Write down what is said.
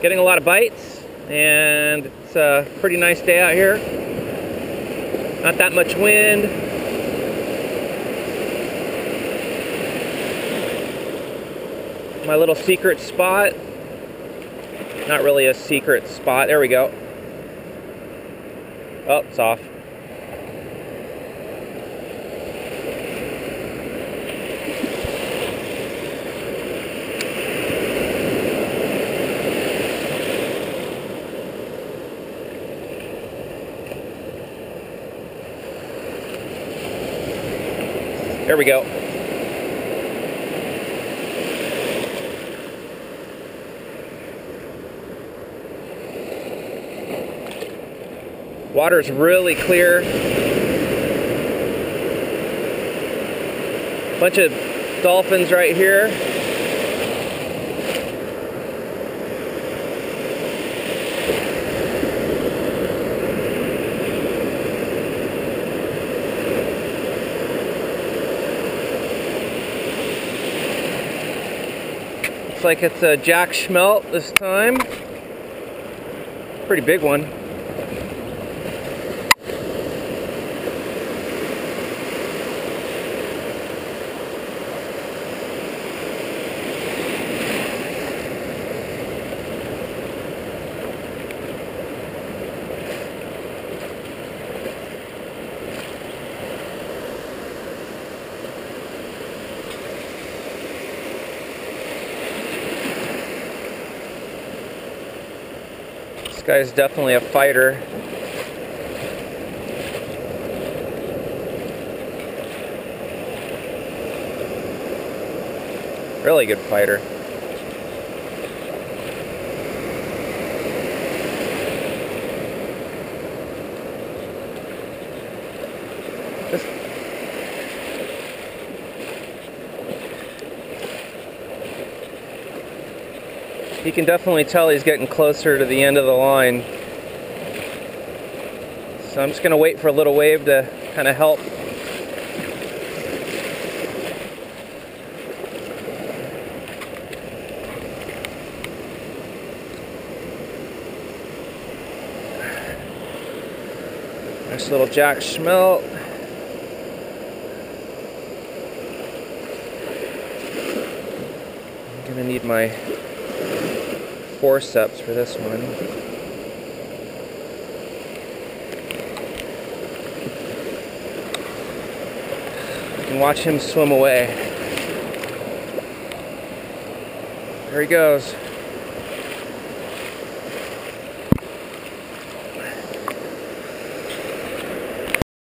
getting a lot of bites, and it's a pretty nice day out here. Not that much wind. My little secret spot. Not really a secret spot. There we go. Oh, it's off. There we go. Water's really clear. Bunch of dolphins right here. Looks like it's a jacksmelt this time. Pretty big one. This guy's definitely a fighter. Really good fighter. This You can definitely tell he's getting closer to the end of the line. So I'm just going to wait for a little wave to kind of help. Nice little jacksmelt. I'm gonna need my forceps for this one. You can watch him swim away. There he goes.